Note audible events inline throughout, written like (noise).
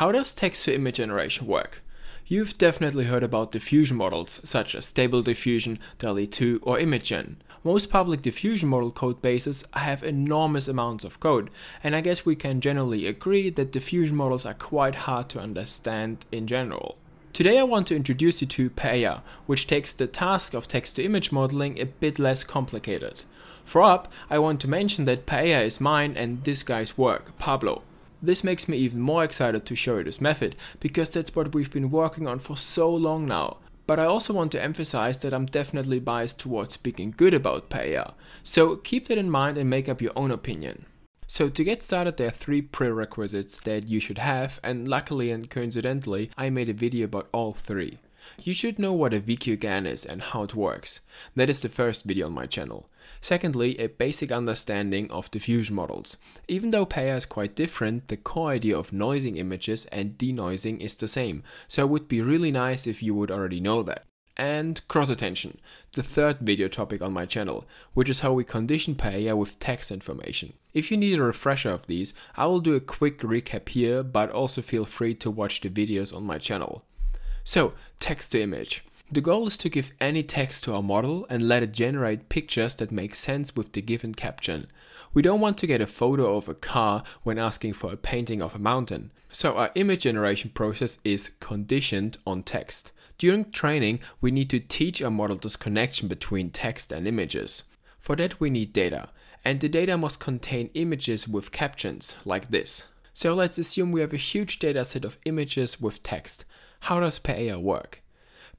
How does text to image generation work? You've definitely heard about diffusion models such as Stable Diffusion, DALL-E 2 or Imagen. Most public diffusion model code bases have enormous amounts of code, and I guess we can generally agree that diffusion models are quite hard to understand in general. Today I want to introduce you to Paella, which takes the task of text-to-image modeling a bit less complicated. For up, I want to mention that Paella is mine and this guy's work, Pablo. This makes me even more excited to show you this method, because that's what we've been working on for so long now. But I also want to emphasize that I'm definitely biased towards speaking good about Paella, so keep that in mind and make up your own opinion. So to get started there are three prerequisites that you should have and luckily and coincidentally I made a video about all three. You should know what a VQGAN is and how it works. That is the first video on my channel. Secondly, a basic understanding of diffusion models. Even though Paella is quite different, the core idea of noising images and denoising is the same, so it would be really nice if you would already know that. And cross attention, the third video topic on my channel, which is how we condition Paella with text information. If you need a refresher of these, I will do a quick recap here, but also feel free to watch the videos on my channel. So, text to image. The goal is to give any text to our model and let it generate pictures that make sense with the given caption. We don't want to get a photo of a car when asking for a painting of a mountain. So our image generation process is conditioned on text. During training, we need to teach our model this connection between text and images. For that we need data, and the data must contain images with captions, like this. So let's assume we have a huge dataset of images with text. How does Paella work?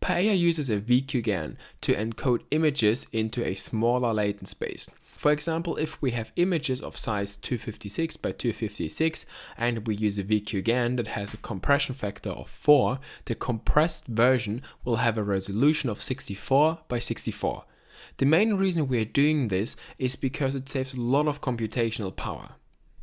Paella uses a VQGAN to encode images into a smaller latent space. For example, if we have images of size 256 by 256 and we use a VQGAN that has a compression factor of 4, the compressed version will have a resolution of 64 by 64. The main reason we are doing this is because it saves a lot of computational power.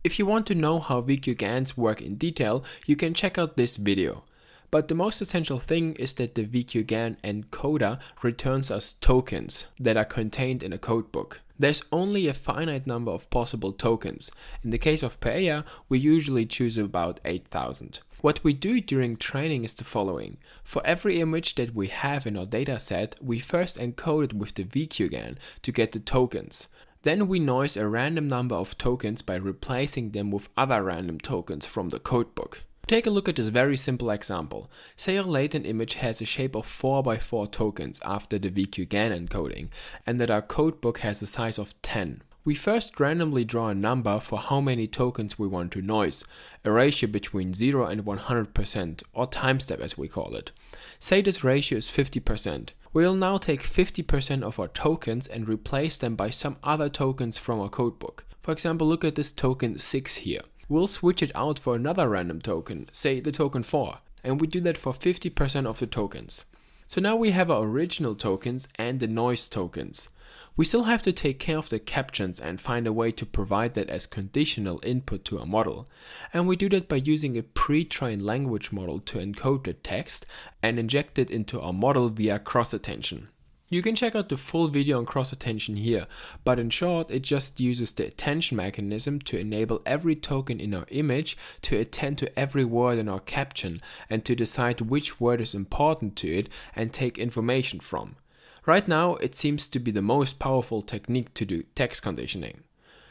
If you want to know how VQGANs work in detail, you can check out this video. But the most essential thing is that the VQGAN encoder returns us tokens that are contained in a codebook. There's only a finite number of possible tokens. In the case of Paella, we usually choose about 8000. What we do during training is the following. For every image that we have in our dataset, we first encode it with the VQGAN to get the tokens. Then we noise a random number of tokens by replacing them with other random tokens from the codebook. Take a look at this very simple example. Say our latent image has a shape of 4x4 tokens after the VQGAN encoding, and that our codebook has a size of 10. We first randomly draw a number for how many tokens we want to noise, a ratio between 0 and 100%, or time step as we call it. Say this ratio is 50%. We'll now take 50% of our tokens and replace them by some other tokens from our codebook. For example, look at this token 6 here we'll switch it out for another random token, say the token 4, and we do that for 50% of the tokens. So now we have our original tokens and the noise tokens. We still have to take care of the captions and find a way to provide that as conditional input to our model. And we do that by using a pre-trained language model to encode the text and inject it into our model via cross-attention. You can check out the full video on cross attention here, but in short, it just uses the attention mechanism to enable every token in our image to attend to every word in our caption and to decide which word is important to it and take information from. Right now, it seems to be the most powerful technique to do text conditioning.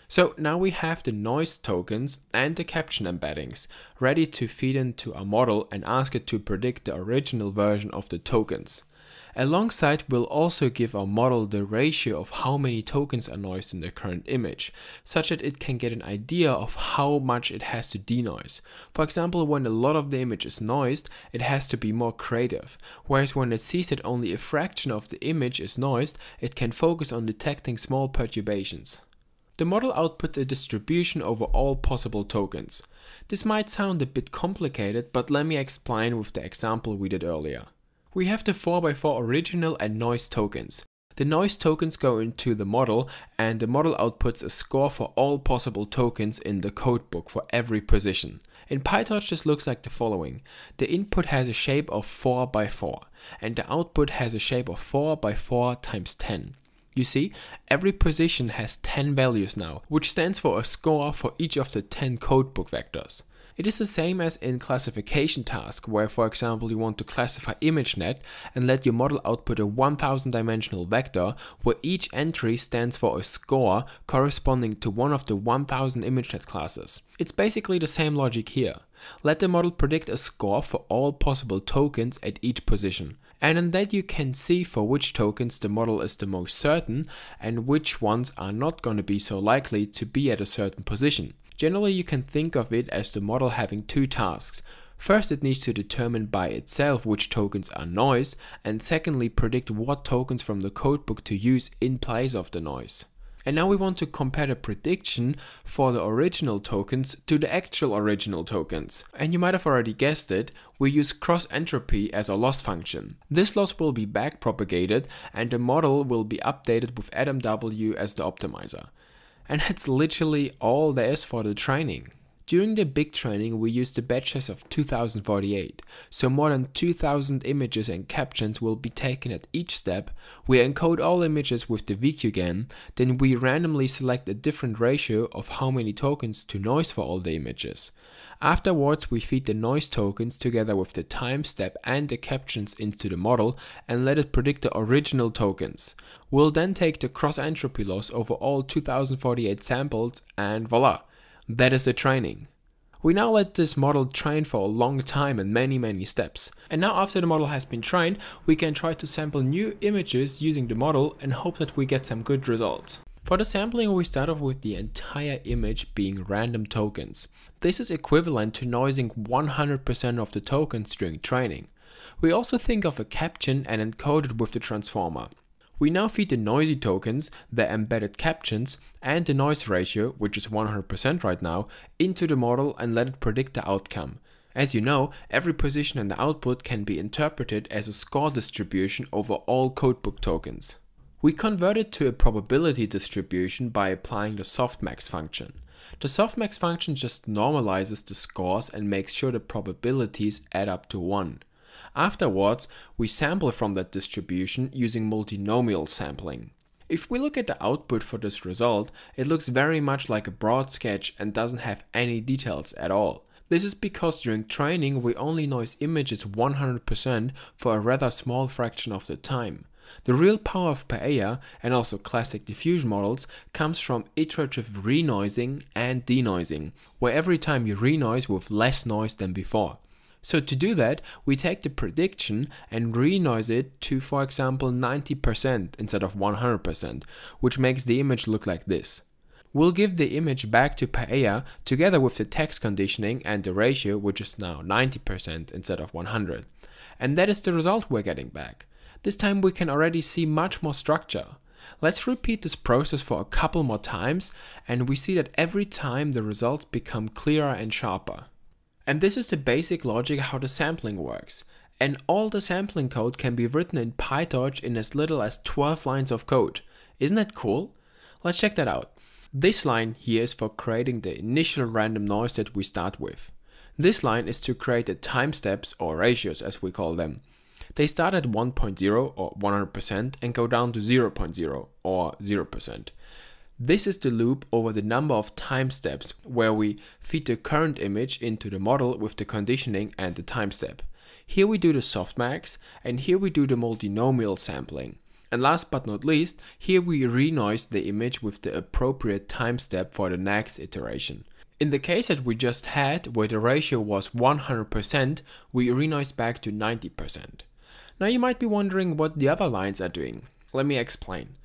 So now we have the noise tokens and the caption embeddings ready to feed into our model and ask it to predict the original version of the tokens. Alongside, we'll also give our model the ratio of how many tokens are noised in the current image, such that it can get an idea of how much it has to denoise. For example, when a lot of the image is noised, it has to be more creative, whereas when it sees that only a fraction of the image is noised, it can focus on detecting small perturbations. The model outputs a distribution over all possible tokens. This might sound a bit complicated, but let me explain with the example we did earlier. We have the 4x4 original and noise tokens. The noise tokens go into the model and the model outputs a score for all possible tokens in the codebook for every position. In PyTorch this looks like the following. The input has a shape of 4 by 4 and the output has a shape of 4 by 4 times 10. You see, every position has 10 values now, which stands for a score for each of the 10 codebook vectors. It is the same as in classification task, where for example you want to classify ImageNet and let your model output a 1000 dimensional vector where each entry stands for a score corresponding to one of the 1000 ImageNet classes. It's basically the same logic here. Let the model predict a score for all possible tokens at each position. And in that you can see for which tokens the model is the most certain and which ones are not going to be so likely to be at a certain position. Generally, you can think of it as the model having two tasks. First, it needs to determine by itself which tokens are noise, and secondly, predict what tokens from the codebook to use in place of the noise. And now we want to compare the prediction for the original tokens to the actual original tokens. And you might have already guessed it, we use cross entropy as a loss function. This loss will be backpropagated and the model will be updated with AdamW as the optimizer. And that's literally all there is for the training. During the big training, we used a batch size of 2048, so more than 2000 images and captions will be taken at each step. We encode all images with the VQGAN, then we randomly select a different ratio of how many tokens to noise for all the images. Afterwards, we feed the noise tokens together with the time step and the captions into the model and let it predict the original tokens. We'll then take the cross entropy loss over all 2048 samples and voila, that is the training. We now let this model train for a long time and many many steps. And now after the model has been trained, we can try to sample new images using the model and hope that we get some good results. For the sampling, we start off with the entire image being random tokens. This is equivalent to noising 100% of the tokens during training. We also think of a caption and encode it with the transformer. We now feed the noisy tokens, the embedded captions, and the noise ratio, which is 100% right now, into the model and let it predict the outcome. As you know, every position in the output can be interpreted as a score distribution over all codebook tokens. We convert it to a probability distribution by applying the softmax function. The softmax function just normalizes the scores and makes sure the probabilities add up to 1. Afterwards, we sample from that distribution using multinomial sampling. If we look at the output for this result, it looks very much like a broad sketch and doesn't have any details at all. This is because during training we only noise images 100% for a rather small fraction of the time. The real power of Paella and also classic diffusion models comes from iterative renoising and denoising, where every time you renoise with less noise than before. So to do that, we take the prediction and renoise it to, for example, 90% instead of 100%, which makes the image look like this. We'll give the image back to Paella together with the text conditioning and the ratio, which is now 90% instead of 100. And that is the result we're getting back. This time we can already see much more structure. Let's repeat this process for a couple more times and we see that every time the results become clearer and sharper. And this is the basic logic how the sampling works. And all the sampling code can be written in PyTorch in as little as 12 lines of code. Isn't that cool? Let's check that out. This line here is for creating the initial random noise that we start with. This line is to create the time steps or ratios as we call them. They start at 1.0 or 100% and go down to 0.0 or 0%. This is the loop over the number of time steps where we feed the current image into the model with the conditioning and the time step. Here we do the softmax and here we do the multinomial sampling. And last but not least, here we renoise the image with the appropriate time step for the next iteration. In the case that we just had, where the ratio was 100%, we renoise back to 90%. Now you might be wondering what the other lines are doing. Let me explain.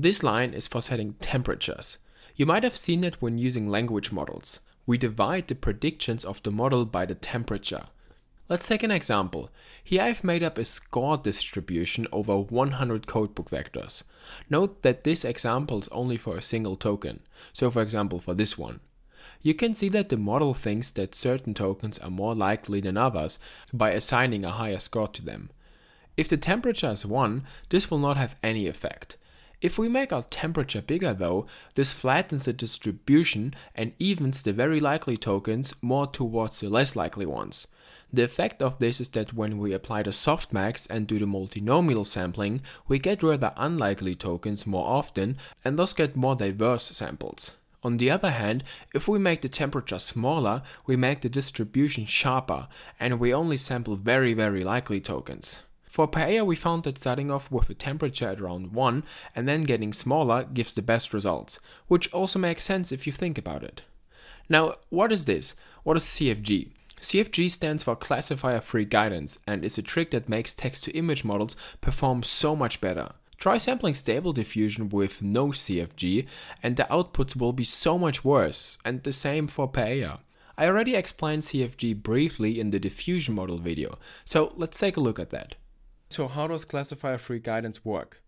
This line is for setting temperatures. You might have seen it when using language models. We divide the predictions of the model by the temperature. Let's take an example. Here I've made up a score distribution over 100 codebook vectors. Note that this example is only for a single token, so for example for this one. You can see that the model thinks that certain tokens are more likely than others by assigning a higher score to them. If the temperature is 1, this will not have any effect. If we make our temperature bigger though, this flattens the distribution and evens the very likely tokens more towards the less likely ones. The effect of this is that when we apply the softmax and do the multinomial sampling, we get rather unlikely tokens more often and thus get more diverse samples. On the other hand, if we make the temperature smaller, we make the distribution sharper, and we only sample very very likely tokens. For paella we found that starting off with a temperature at around 1 and then getting smaller gives the best results, which also makes sense if you think about it. Now, what is this? What is CFG? CFG stands for Classifier Free Guidance and is a trick that makes text to image models perform so much better. Try sampling stable diffusion with no CFG and the outputs will be so much worse, and the same for Paella. I already explained CFG briefly in the diffusion model video, so let's take a look at that. So how does classifier free guidance work?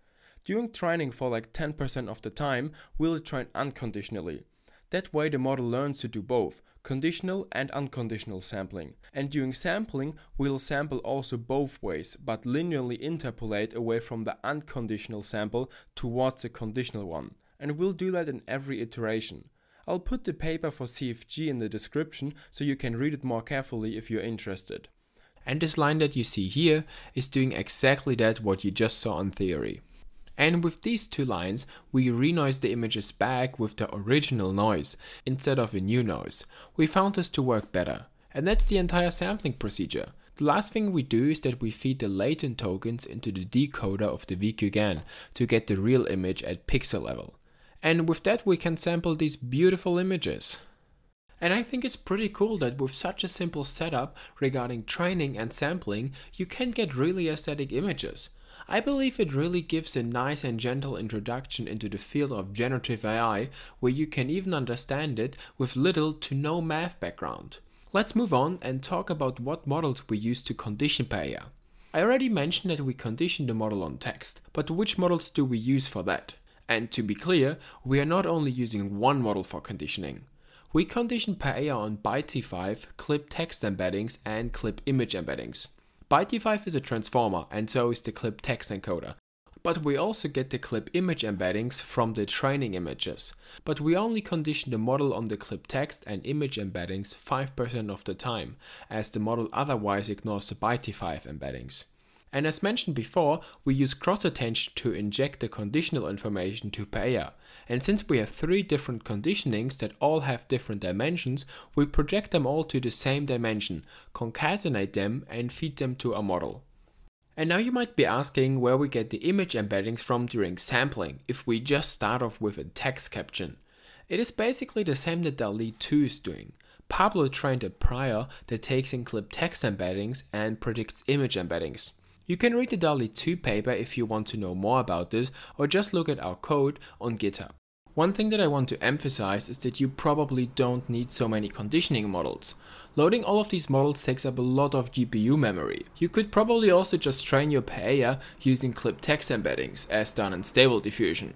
During training for like 10% of the time, we'll train unconditionally. That way the model learns to do both, conditional and unconditional sampling. And during sampling, we'll sample also both ways, but linearly interpolate away from the unconditional sample towards the conditional one. And we'll do that in every iteration. I'll put the paper for CFG in the description so you can read it more carefully if you're interested. And this line that you see here is doing exactly that what you just saw on theory. And with these two lines, we renoise the images back with the original noise instead of a new noise. We found this to work better. And that's the entire sampling procedure. The last thing we do is that we feed the latent tokens into the decoder of the VQGAN to get the real image at pixel level. And with that we can sample these beautiful images. And I think it's pretty cool that with such a simple setup regarding training and sampling, you can get really aesthetic images. I believe it really gives a nice and gentle introduction into the field of generative AI, where you can even understand it with little to no math background. Let's move on and talk about what models we use to condition Paella. I already mentioned that we condition the model on text, but which models do we use for that? And to be clear, we are not only using one model for conditioning. We condition Paella on ByT5 clip text embeddings and clip image embeddings. ByT5 is a transformer and so is the clip text encoder. But we also get the clip image embeddings from the training images. But we only condition the model on the clip text and image embeddings 5% of the time, as the model otherwise ignores the ByT5 embeddings. And as mentioned before, we use cross attention to inject the conditional information to Paella. And since we have three different conditionings that all have different dimensions, we project them all to the same dimension, concatenate them and feed them to a model. And now you might be asking where we get the image embeddings from during sampling, if we just start off with a text caption. It is basically the same that DALL-E 2 is doing. Pablo trained a prior that takes in clip text embeddings and predicts image embeddings. You can read the DALL-E 2 paper if you want to know more about this or just look at our code on GitHub. One thing that I want to emphasize is that you probably don't need so many conditioning models. Loading all of these models takes up a lot of GPU memory. You could probably also just train your Paella using clip text embeddings as done in Stable Diffusion.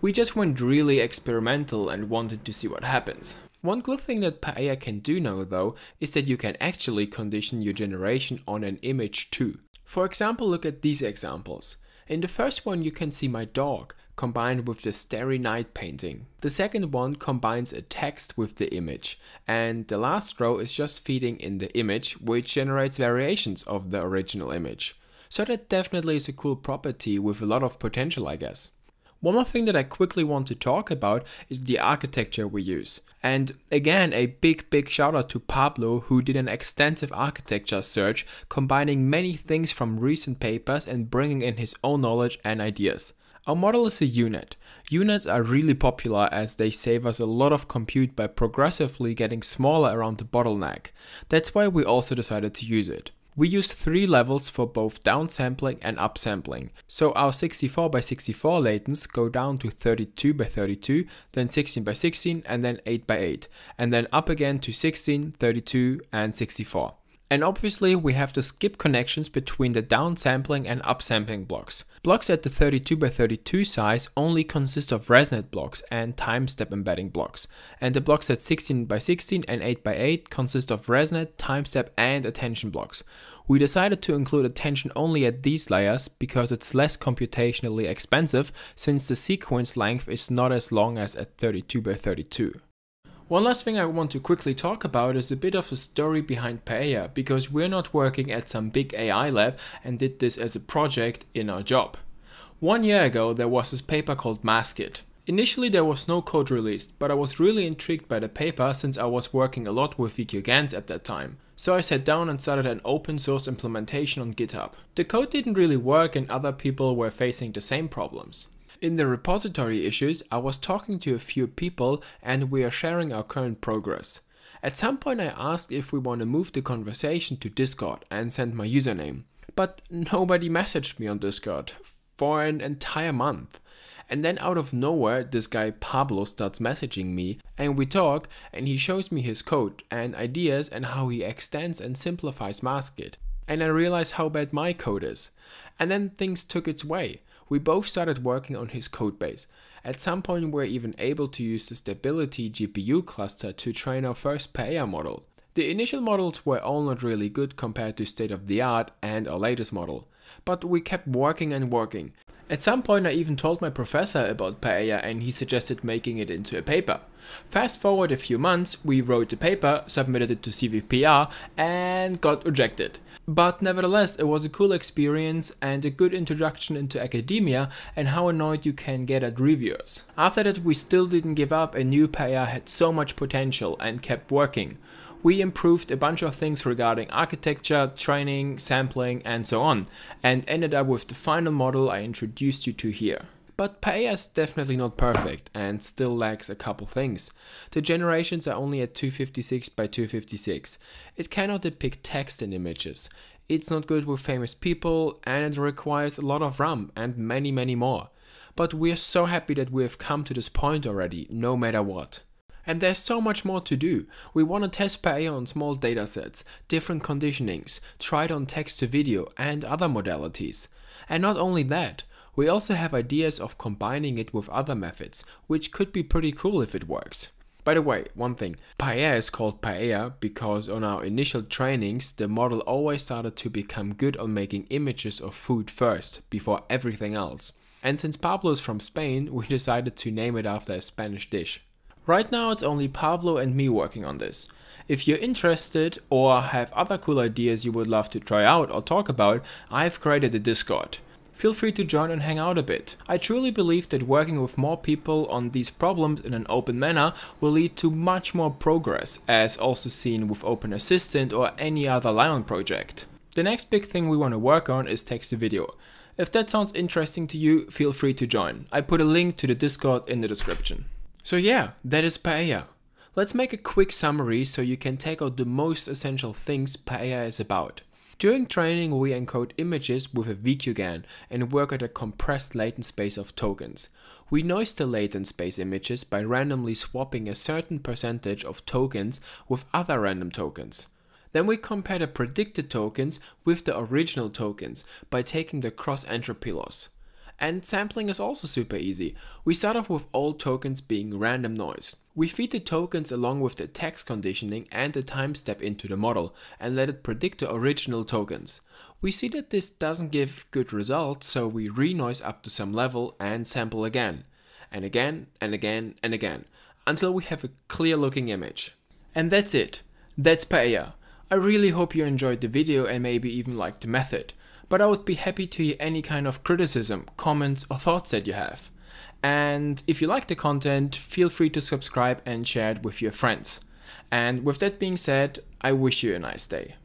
We just went really experimental and wanted to see what happens. One good thing that Paella can do now though is that you can actually condition your generation on an image too. For example, look at these examples. In the first one you can see my dog, combined with the starry night painting. The second one combines a text with the image, and the last row is just feeding in the image, which generates variations of the original image. So that definitely is a cool property with a lot of potential I guess. One more thing that I quickly want to talk about is the architecture we use. And again, a big, big shout out to Pablo, who did an extensive architecture search, combining many things from recent papers and bringing in his own knowledge and ideas. Our model is a U-Net. U-Nets are really popular as they save us a lot of compute by progressively getting smaller around the bottleneck. That's why we also decided to use it. We used three levels for both downsampling and upsampling. So our 64 by 64 latents go down to 32 by 32, then 16 by 16, and then 8 by 8, and then up again to 16, 32, and 64. And obviously we have to skip connections between the downsampling and upsampling blocks. Blocks at the 32 by 32 size only consist of ResNet blocks and time step embedding blocks. And the blocks at 16 by 16 and 8 by 8 consist of ResNet, time step and attention blocks. We decided to include attention only at these layers because it's less computationally expensive since the sequence length is not as long as at 32 by 32. One last thing I want to quickly talk about is a bit of the story behind Paella, because we're not working at some big AI lab and did this as a project in our job. One year ago there was this paper called MaskGIT. Initially there was no code released, but I was really intrigued by the paper since I was working a lot with VQGANs at that time. So I sat down and started an open source implementation on GitHub. The code didn't really work and other people were facing the same problems. In the repository issues, I was talking to a few people and we are sharing our current progress. At some point I asked if we want to move the conversation to Discord and send my username. But nobody messaged me on Discord for an entire month. And then out of nowhere, this guy Pablo starts messaging me and we talk and he shows me his code and ideas and how he extends and simplifies MaskGit. And I realize how bad my code is. And then things took its way. We both started working on his codebase. At some point, we were even able to use the Stability GPU cluster to train our first Paella model. The initial models were all not really good compared to state of the art and our latest model, but we kept working and working. At some point I even told my professor about Paella and he suggested making it into a paper. Fast forward a few months, we wrote the paper, submitted it to CVPR and got rejected. But nevertheless, it was a cool experience and a good introduction into academia and how annoyed you can get at reviewers. After that we still didn't give up and knew Paella had so much potential and kept working we improved a bunch of things regarding architecture, training, sampling, and so on, and ended up with the final model I introduced you to here. But Paella is definitely not perfect and still lacks a couple things. The generations are only at 256 by 256. It cannot depict text and images. It's not good with famous people and it requires a lot of RAM and many many more. But we're so happy that we have come to this point already, no matter what. And there's so much more to do. We want to test Paella on small datasets, different conditionings, tried on text to video and other modalities. And not only that, we also have ideas of combining it with other methods, which could be pretty cool if it works. By the way, one thing, Paella is called Paella because on our initial trainings, the model always started to become good on making images of food first, before everything else. And since Pablo is from Spain, we (laughs) decided to name it after a Spanish dish. Right now it's only Pablo and me working on this. If you're interested or have other cool ideas you would love to try out or talk about, I've created a Discord. Feel free to join and hang out a bit. I truly believe that working with more people on these problems in an open manner will lead to much more progress, as also seen with Open Assistant or any other LAION project. The next big thing we want to work on is text to video. If that sounds interesting to you, feel free to join. I put a link to the Discord in the description. So yeah, that is Paella. Let's make a quick summary so you can take out the most essential things Paella is about. During training we encode images with a VQGAN and work at a compressed latent space of tokens. We noise the latent space images by randomly swapping a certain percentage of tokens with other random tokens. Then we compare the predicted tokens with the original tokens by taking the cross entropy loss. And sampling is also super easy. We start off with all tokens being random noise. We feed the tokens along with the text conditioning and the time step into the model and let it predict the original tokens. We see that this doesn't give good results, so we re-noise up to some level and sample again. And again, and again, and again, until we have a clear looking image. And that's it. That's Paella. I really hope you enjoyed the video and maybe even liked the method but I would be happy to hear any kind of criticism, comments, or thoughts that you have. And if you like the content, feel free to subscribe and share it with your friends. And with that being said, I wish you a nice day.